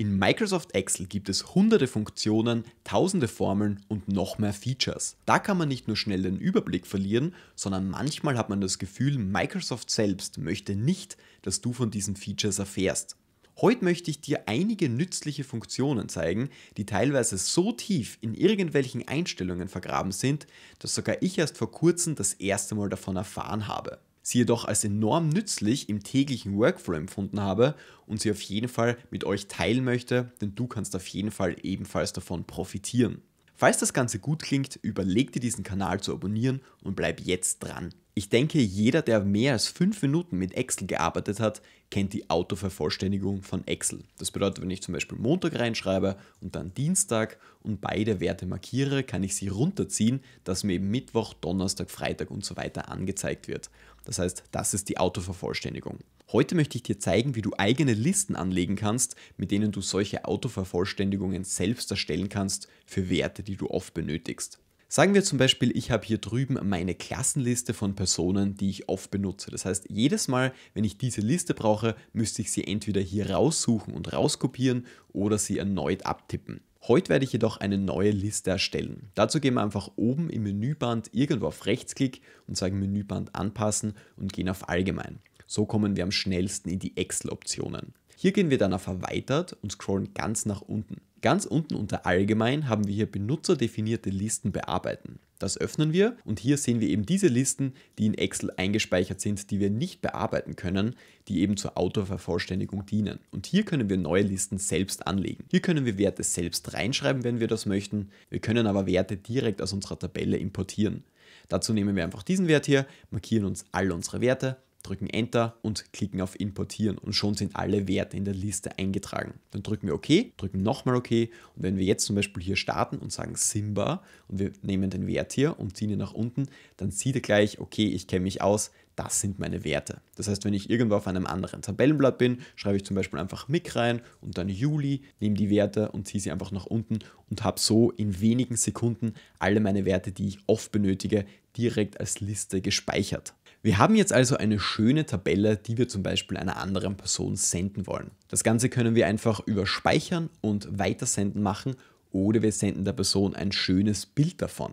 In Microsoft Excel gibt es hunderte Funktionen, tausende Formeln und noch mehr Features. Da kann man nicht nur schnell den Überblick verlieren, sondern manchmal hat man das Gefühl, Microsoft selbst möchte nicht, dass du von diesen Features erfährst. Heute möchte ich dir einige nützliche Funktionen zeigen, die teilweise so tief in irgendwelchen Einstellungen vergraben sind, dass sogar ich erst vor kurzem das erste Mal davon erfahren habe sie jedoch als enorm nützlich im täglichen Workflow empfunden habe und sie auf jeden Fall mit euch teilen möchte, denn du kannst auf jeden Fall ebenfalls davon profitieren. Falls das Ganze gut klingt, überleg dir diesen Kanal zu abonnieren und bleib jetzt dran. Ich denke, jeder, der mehr als 5 Minuten mit Excel gearbeitet hat, kennt die Autovervollständigung von Excel. Das bedeutet, wenn ich zum Beispiel Montag reinschreibe und dann Dienstag und beide Werte markiere, kann ich sie runterziehen, dass mir eben Mittwoch, Donnerstag, Freitag und so weiter angezeigt wird. Das heißt, das ist die Autovervollständigung. Heute möchte ich dir zeigen, wie du eigene Listen anlegen kannst, mit denen du solche Autovervollständigungen selbst erstellen kannst für Werte, die du oft benötigst. Sagen wir zum Beispiel, ich habe hier drüben meine Klassenliste von Personen, die ich oft benutze. Das heißt, jedes Mal, wenn ich diese Liste brauche, müsste ich sie entweder hier raussuchen und rauskopieren oder sie erneut abtippen. Heute werde ich jedoch eine neue Liste erstellen. Dazu gehen wir einfach oben im Menüband irgendwo auf Rechtsklick und sagen Menüband anpassen und gehen auf Allgemein. So kommen wir am schnellsten in die Excel-Optionen. Hier gehen wir dann auf Erweitert und scrollen ganz nach unten. Ganz unten unter Allgemein haben wir hier benutzerdefinierte Listen bearbeiten. Das öffnen wir und hier sehen wir eben diese Listen, die in Excel eingespeichert sind, die wir nicht bearbeiten können, die eben zur Autovervollständigung dienen. Und hier können wir neue Listen selbst anlegen. Hier können wir Werte selbst reinschreiben, wenn wir das möchten. Wir können aber Werte direkt aus unserer Tabelle importieren. Dazu nehmen wir einfach diesen Wert hier, markieren uns all unsere Werte drücken Enter und klicken auf Importieren und schon sind alle Werte in der Liste eingetragen. Dann drücken wir OK, drücken nochmal OK und wenn wir jetzt zum Beispiel hier starten und sagen Simba und wir nehmen den Wert hier und ziehen ihn nach unten, dann sieht er gleich, okay, ich kenne mich aus, das sind meine Werte. Das heißt, wenn ich irgendwo auf einem anderen Tabellenblatt bin, schreibe ich zum Beispiel einfach MIG rein und dann Juli, nehme die Werte und ziehe sie einfach nach unten und habe so in wenigen Sekunden alle meine Werte, die ich oft benötige, direkt als Liste gespeichert. Wir haben jetzt also eine schöne Tabelle, die wir zum Beispiel einer anderen Person senden wollen. Das Ganze können wir einfach über Speichern und Weitersenden machen oder wir senden der Person ein schönes Bild davon.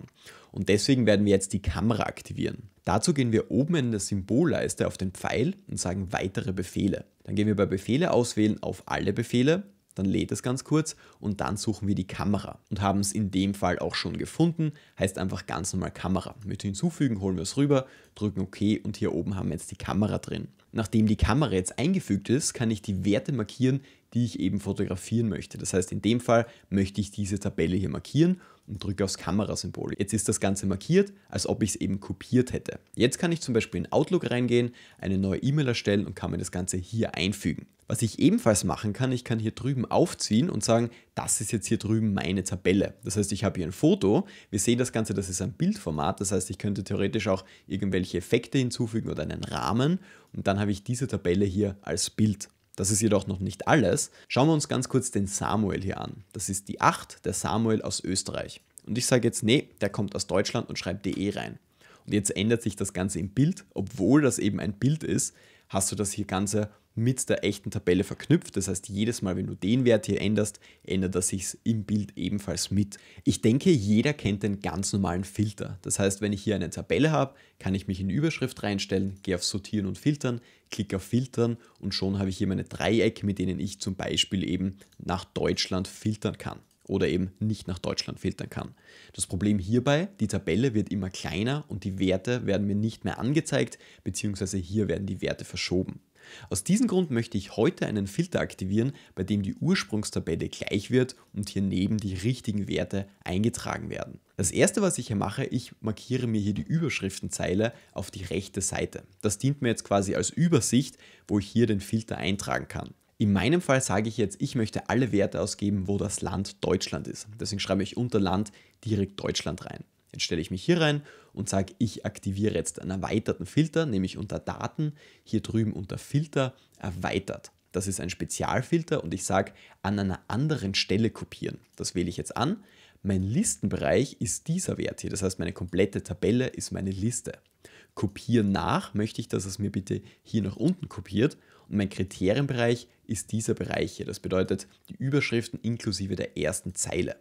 Und deswegen werden wir jetzt die Kamera aktivieren. Dazu gehen wir oben in der Symbolleiste auf den Pfeil und sagen weitere Befehle. Dann gehen wir bei Befehle auswählen auf alle Befehle dann lädt es ganz kurz und dann suchen wir die Kamera und haben es in dem Fall auch schon gefunden, heißt einfach ganz normal Kamera. Mit hinzufügen holen wir es rüber, drücken OK und hier oben haben wir jetzt die Kamera drin. Nachdem die Kamera jetzt eingefügt ist, kann ich die Werte markieren, die ich eben fotografieren möchte. Das heißt, in dem Fall möchte ich diese Tabelle hier markieren und drücke aufs Kamerasymbol. Jetzt ist das Ganze markiert, als ob ich es eben kopiert hätte. Jetzt kann ich zum Beispiel in Outlook reingehen, eine neue E-Mail erstellen und kann mir das Ganze hier einfügen. Was ich ebenfalls machen kann, ich kann hier drüben aufziehen und sagen, das ist jetzt hier drüben meine Tabelle. Das heißt, ich habe hier ein Foto. Wir sehen das Ganze, das ist ein Bildformat. Das heißt, ich könnte theoretisch auch irgendwelche Effekte hinzufügen oder einen Rahmen. Und dann habe ich diese Tabelle hier als Bild. Das ist jedoch noch nicht alles. Schauen wir uns ganz kurz den Samuel hier an. Das ist die 8, der Samuel aus Österreich. Und ich sage jetzt, nee, der kommt aus Deutschland und schreibt de rein. Und jetzt ändert sich das Ganze im Bild, obwohl das eben ein Bild ist, hast du das hier Ganze mit der echten Tabelle verknüpft. Das heißt, jedes Mal, wenn du den Wert hier änderst, ändert er sich im Bild ebenfalls mit. Ich denke, jeder kennt den ganz normalen Filter. Das heißt, wenn ich hier eine Tabelle habe, kann ich mich in Überschrift reinstellen, gehe auf Sortieren und Filtern, klicke auf Filtern und schon habe ich hier meine Dreiecke, mit denen ich zum Beispiel eben nach Deutschland filtern kann oder eben nicht nach Deutschland filtern kann. Das Problem hierbei, die Tabelle wird immer kleiner und die Werte werden mir nicht mehr angezeigt, beziehungsweise hier werden die Werte verschoben. Aus diesem Grund möchte ich heute einen Filter aktivieren, bei dem die Ursprungstabelle gleich wird und hier neben die richtigen Werte eingetragen werden. Das erste, was ich hier mache, ich markiere mir hier die Überschriftenzeile auf die rechte Seite. Das dient mir jetzt quasi als Übersicht, wo ich hier den Filter eintragen kann. In meinem Fall sage ich jetzt, ich möchte alle Werte ausgeben, wo das Land Deutschland ist. Deswegen schreibe ich unter Land direkt Deutschland rein. Jetzt stelle ich mich hier rein und sage, ich aktiviere jetzt einen erweiterten Filter, nämlich unter Daten, hier drüben unter Filter erweitert. Das ist ein Spezialfilter und ich sage, an einer anderen Stelle kopieren. Das wähle ich jetzt an. Mein Listenbereich ist dieser Wert hier, das heißt meine komplette Tabelle ist meine Liste. Kopieren nach möchte ich, dass es mir bitte hier nach unten kopiert und mein Kriterienbereich ist dieser Bereich hier. Das bedeutet die Überschriften inklusive der ersten Zeile.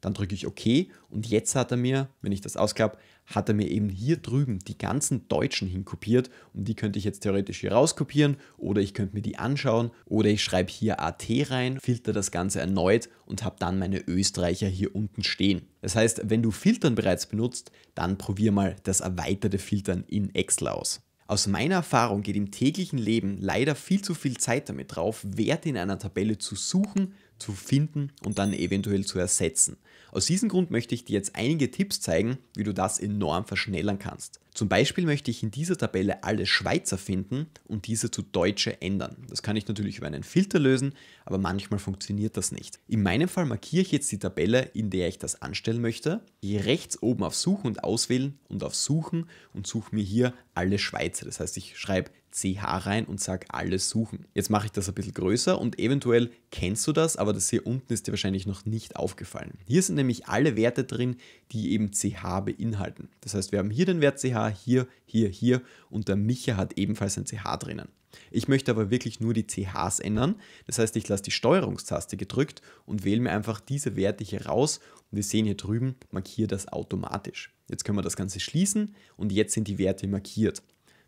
Dann drücke ich OK und jetzt hat er mir, wenn ich das ausklappe, hat er mir eben hier drüben die ganzen Deutschen hinkopiert und die könnte ich jetzt theoretisch hier rauskopieren oder ich könnte mir die anschauen oder ich schreibe hier AT rein, filter das Ganze erneut und habe dann meine Österreicher hier unten stehen. Das heißt, wenn du Filtern bereits benutzt, dann probier mal das erweiterte Filtern in Excel aus. Aus meiner Erfahrung geht im täglichen Leben leider viel zu viel Zeit damit drauf, Werte in einer Tabelle zu suchen, zu finden und dann eventuell zu ersetzen. Aus diesem Grund möchte ich dir jetzt einige Tipps zeigen, wie du das enorm verschnellern kannst. Zum Beispiel möchte ich in dieser Tabelle alle Schweizer finden und diese zu Deutsche ändern. Das kann ich natürlich über einen Filter lösen, aber manchmal funktioniert das nicht. In meinem Fall markiere ich jetzt die Tabelle, in der ich das anstellen möchte, gehe rechts oben auf Suchen und Auswählen und auf Suchen und suche mir hier alle Schweizer. Das heißt, ich schreibe CH rein und sage alles suchen. Jetzt mache ich das ein bisschen größer und eventuell kennst du das, aber das hier unten ist dir wahrscheinlich noch nicht aufgefallen. Hier sind nämlich alle Werte drin, die eben CH beinhalten. Das heißt, wir haben hier den Wert CH, hier, hier, hier und der Micha hat ebenfalls ein CH drinnen. Ich möchte aber wirklich nur die CHs ändern. Das heißt, ich lasse die Steuerungstaste gedrückt und wähle mir einfach diese Werte hier raus und wir sehen hier drüben, markiere das automatisch. Jetzt können wir das Ganze schließen und jetzt sind die Werte markiert.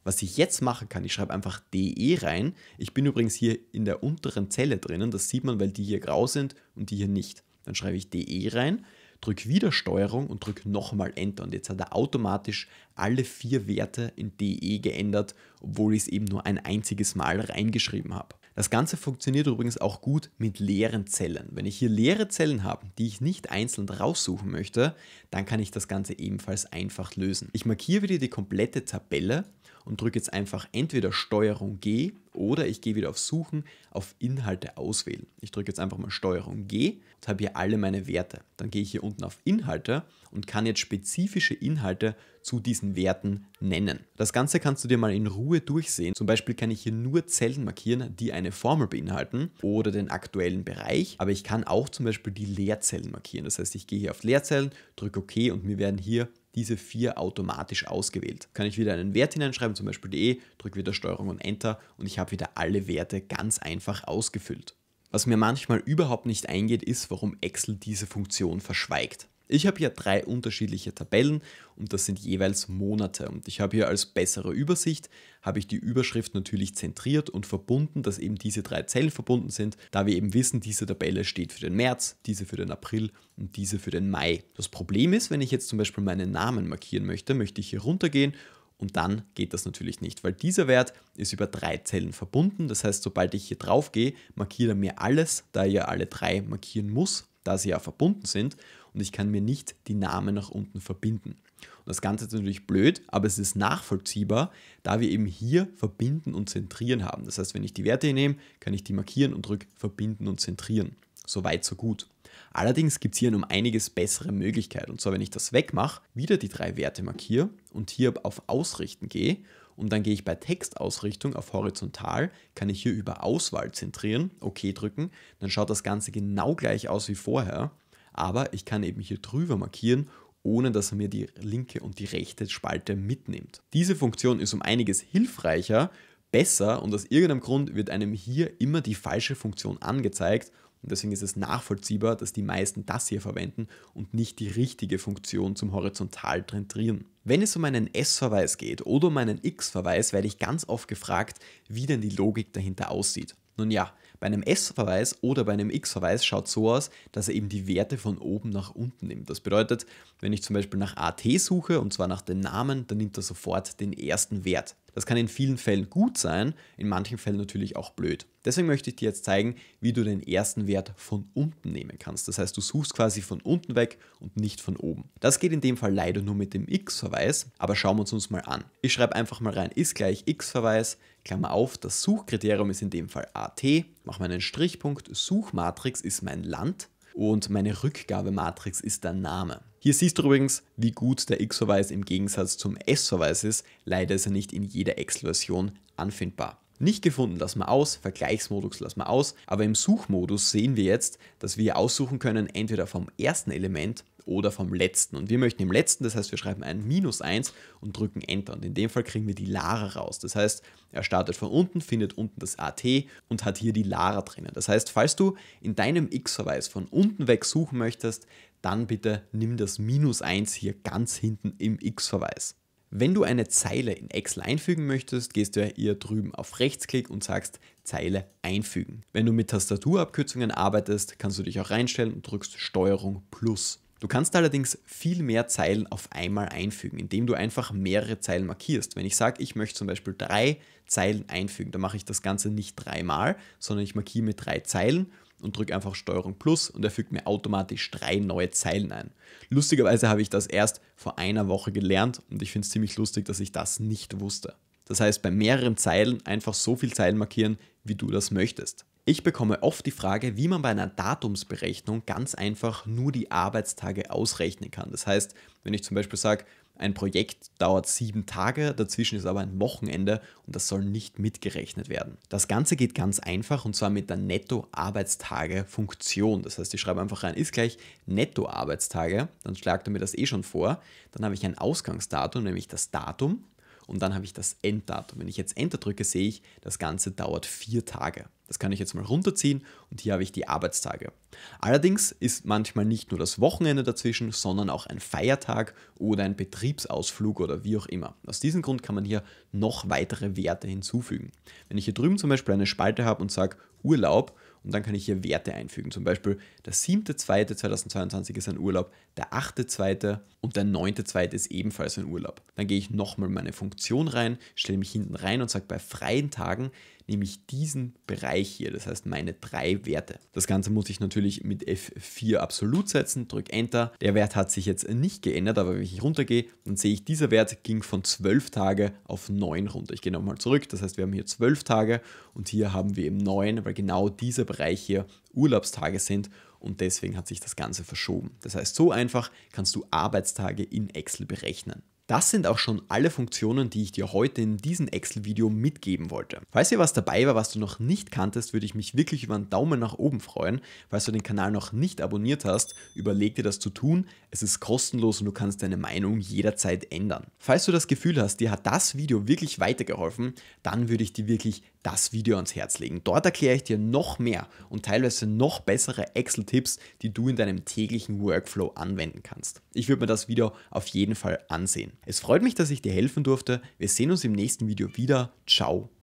Was ich jetzt machen kann, ich schreibe einfach DE rein. Ich bin übrigens hier in der unteren Zelle drinnen, das sieht man, weil die hier grau sind und die hier nicht. Dann schreibe ich DE rein, drücke wieder Steuerung und drücke nochmal Enter. Und jetzt hat er automatisch alle vier Werte in DE geändert, obwohl ich es eben nur ein einziges Mal reingeschrieben habe. Das Ganze funktioniert übrigens auch gut mit leeren Zellen. Wenn ich hier leere Zellen habe, die ich nicht einzeln raussuchen möchte, dann kann ich das Ganze ebenfalls einfach lösen. Ich markiere wieder die komplette Tabelle und drücke jetzt einfach entweder Steuerung G oder ich gehe wieder auf Suchen, auf Inhalte auswählen. Ich drücke jetzt einfach mal Steuerung G und habe hier alle meine Werte. Dann gehe ich hier unten auf Inhalte und kann jetzt spezifische Inhalte zu diesen Werten nennen. Das Ganze kannst du dir mal in Ruhe durchsehen. Zum Beispiel kann ich hier nur Zellen markieren, die eine Formel beinhalten oder den aktuellen Bereich, aber ich kann auch zum Beispiel die Leerzellen markieren. Das heißt, ich gehe hier auf Leerzellen, drücke OK und mir werden hier diese vier automatisch ausgewählt. Kann ich wieder einen Wert hineinschreiben, zum Beispiel DE, drücke wieder Steuerung und Enter und ich habe wieder alle Werte ganz einfach ausgefüllt. Was mir manchmal überhaupt nicht eingeht, ist, warum Excel diese Funktion verschweigt. Ich habe hier drei unterschiedliche Tabellen und das sind jeweils Monate. Und ich habe hier als bessere Übersicht, habe ich die Überschrift natürlich zentriert und verbunden, dass eben diese drei Zellen verbunden sind, da wir eben wissen, diese Tabelle steht für den März, diese für den April und diese für den Mai. Das Problem ist, wenn ich jetzt zum Beispiel meinen Namen markieren möchte, möchte ich hier runtergehen und dann geht das natürlich nicht, weil dieser Wert ist über drei Zellen verbunden. Das heißt, sobald ich hier drauf gehe, markiert er mir alles, da er alle drei markieren muss, da sie ja verbunden sind und ich kann mir nicht die Namen nach unten verbinden. Und das Ganze ist natürlich blöd, aber es ist nachvollziehbar, da wir eben hier verbinden und zentrieren haben. Das heißt, wenn ich die Werte hier nehme, kann ich die markieren und drücke verbinden und zentrieren. So weit, so gut. Allerdings gibt es hier um einiges bessere Möglichkeit. Und zwar, wenn ich das wegmache, wieder die drei Werte markiere und hier auf Ausrichten gehe und dann gehe ich bei Textausrichtung auf horizontal, kann ich hier über Auswahl zentrieren, OK drücken, dann schaut das Ganze genau gleich aus wie vorher aber ich kann eben hier drüber markieren, ohne dass er mir die linke und die rechte Spalte mitnimmt. Diese Funktion ist um einiges hilfreicher, besser und aus irgendeinem Grund wird einem hier immer die falsche Funktion angezeigt und deswegen ist es nachvollziehbar, dass die meisten das hier verwenden und nicht die richtige Funktion zum horizontal zentrieren. Wenn es um einen S-Verweis geht oder um einen X-Verweis, werde ich ganz oft gefragt, wie denn die Logik dahinter aussieht. Nun ja, bei einem S-Verweis oder bei einem X-Verweis schaut so aus, dass er eben die Werte von oben nach unten nimmt. Das bedeutet, wenn ich zum Beispiel nach AT suche und zwar nach dem Namen, dann nimmt er sofort den ersten Wert. Das kann in vielen Fällen gut sein, in manchen Fällen natürlich auch blöd. Deswegen möchte ich dir jetzt zeigen, wie du den ersten Wert von unten nehmen kannst. Das heißt, du suchst quasi von unten weg und nicht von oben. Das geht in dem Fall leider nur mit dem x-Verweis, aber schauen wir uns uns mal an. Ich schreibe einfach mal rein, ist gleich x-Verweis, Klammer auf, das Suchkriterium ist in dem Fall AT, mache meinen Strichpunkt, Suchmatrix ist mein Land und meine Rückgabematrix ist der Name. Hier siehst du übrigens, wie gut der X-Verweis im Gegensatz zum S-Verweis ist. Leider ist er nicht in jeder Excel-Version anfindbar. Nicht gefunden lassen wir aus, Vergleichsmodus lassen wir aus, aber im Suchmodus sehen wir jetzt, dass wir aussuchen können, entweder vom ersten Element, oder vom letzten. Und wir möchten im letzten, das heißt, wir schreiben ein Minus 1 und drücken Enter. Und in dem Fall kriegen wir die Lara raus. Das heißt, er startet von unten, findet unten das AT und hat hier die Lara drinnen. Das heißt, falls du in deinem X-Verweis von unten weg suchen möchtest, dann bitte nimm das Minus 1 hier ganz hinten im X-Verweis. Wenn du eine Zeile in Excel einfügen möchtest, gehst du hier drüben auf Rechtsklick und sagst Zeile einfügen. Wenn du mit Tastaturabkürzungen arbeitest, kannst du dich auch reinstellen und drückst Steuerung plus. Du kannst allerdings viel mehr Zeilen auf einmal einfügen, indem du einfach mehrere Zeilen markierst. Wenn ich sage, ich möchte zum Beispiel drei Zeilen einfügen, dann mache ich das Ganze nicht dreimal, sondern ich markiere mit drei Zeilen und drücke einfach Steuerung Plus und er fügt mir automatisch drei neue Zeilen ein. Lustigerweise habe ich das erst vor einer Woche gelernt und ich finde es ziemlich lustig, dass ich das nicht wusste. Das heißt, bei mehreren Zeilen einfach so viel Zeilen markieren, wie du das möchtest. Ich bekomme oft die Frage, wie man bei einer Datumsberechnung ganz einfach nur die Arbeitstage ausrechnen kann. Das heißt, wenn ich zum Beispiel sage, ein Projekt dauert sieben Tage, dazwischen ist aber ein Wochenende und das soll nicht mitgerechnet werden. Das Ganze geht ganz einfach und zwar mit der Netto-Arbeitstage-Funktion. Das heißt, ich schreibe einfach rein, ist gleich Netto-Arbeitstage, dann schlagt er mir das eh schon vor. Dann habe ich ein Ausgangsdatum, nämlich das Datum und dann habe ich das Enddatum. Wenn ich jetzt Enter drücke, sehe ich, das Ganze dauert vier Tage. Das kann ich jetzt mal runterziehen und hier habe ich die Arbeitstage. Allerdings ist manchmal nicht nur das Wochenende dazwischen, sondern auch ein Feiertag oder ein Betriebsausflug oder wie auch immer. Aus diesem Grund kann man hier noch weitere Werte hinzufügen. Wenn ich hier drüben zum Beispiel eine Spalte habe und sage Urlaub und dann kann ich hier Werte einfügen. Zum Beispiel der 7.2.2022 ist ein Urlaub, der 8.2. und der 9.2. ist ebenfalls ein Urlaub. Dann gehe ich nochmal meine Funktion rein, stelle mich hinten rein und sage bei freien Tagen nehme ich diesen Bereich hier, das heißt meine drei Werte. Das Ganze muss ich natürlich mit F4 absolut setzen, drücke Enter. Der Wert hat sich jetzt nicht geändert, aber wenn ich runtergehe, dann sehe ich, dieser Wert ging von 12 Tage auf 9 runter. Ich gehe nochmal zurück, das heißt wir haben hier 12 Tage und hier haben wir eben 9, weil genau dieser Bereich hier Urlaubstage sind und deswegen hat sich das Ganze verschoben. Das heißt, so einfach kannst du Arbeitstage in Excel berechnen. Das sind auch schon alle Funktionen, die ich dir heute in diesem Excel-Video mitgeben wollte. Falls hier was dabei war, was du noch nicht kanntest, würde ich mich wirklich über einen Daumen nach oben freuen. Falls du den Kanal noch nicht abonniert hast, überleg dir das zu tun. Es ist kostenlos und du kannst deine Meinung jederzeit ändern. Falls du das Gefühl hast, dir hat das Video wirklich weitergeholfen, dann würde ich dir wirklich das Video ans Herz legen. Dort erkläre ich dir noch mehr und teilweise noch bessere Excel-Tipps, die du in deinem täglichen Workflow anwenden kannst. Ich würde mir das Video auf jeden Fall ansehen. Es freut mich, dass ich dir helfen durfte. Wir sehen uns im nächsten Video wieder. Ciao